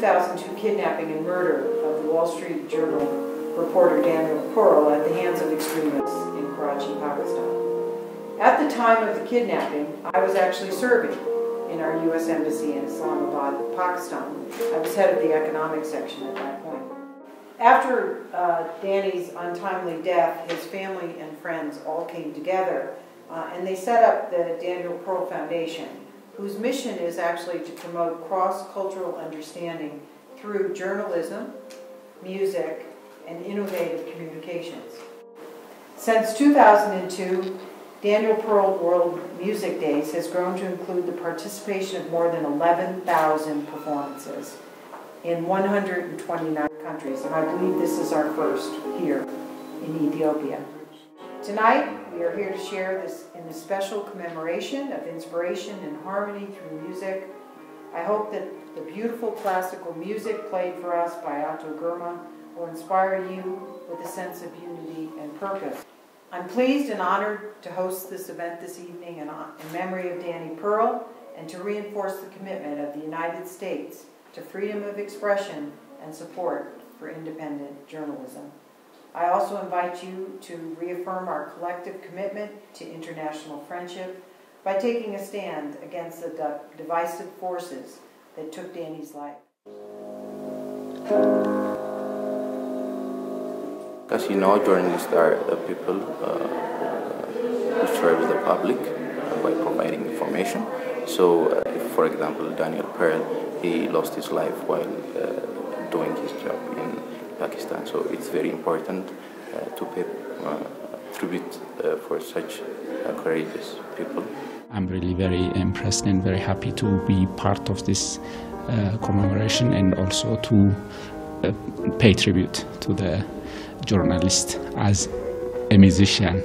2002 kidnapping and murder of the Wall Street Journal reporter Daniel Pearl at the hands of extremists in Karachi, Pakistan. At the time of the kidnapping, I was actually serving in our U.S. Embassy in Islamabad, Pakistan. I was head of the economic section at that point. After uh, Danny's untimely death, his family and friends all came together uh, and they set up the Daniel Pearl Foundation, whose mission is actually to promote cross-cultural understanding through journalism, music, and innovative communications. Since 2002, Daniel Pearl World Music Days has grown to include the participation of more than 11,000 performances in 129 countries, and I believe this is our first here in Ethiopia. Tonight, we are here to share this in a special commemoration of inspiration and harmony through music. I hope that the beautiful classical music played for us by Otto Gurma will inspire you with a sense of unity and purpose. I'm pleased and honored to host this event this evening in, in memory of Danny Pearl and to reinforce the commitment of the United States to freedom of expression and support for independent journalism. I also invite you to reaffirm our collective commitment to international friendship by taking a stand against the divisive forces that took Danny's life. As you know, journalists are uh, people uh, who serve the public by providing information. So, uh, if, for example, Daniel Pearl, he lost his life while uh, doing his job in Pakistan. So, it's very important uh, to pay uh, tribute for such courageous people. I'm really very impressed and very happy to be part of this commemoration and also to pay tribute to the journalist as a musician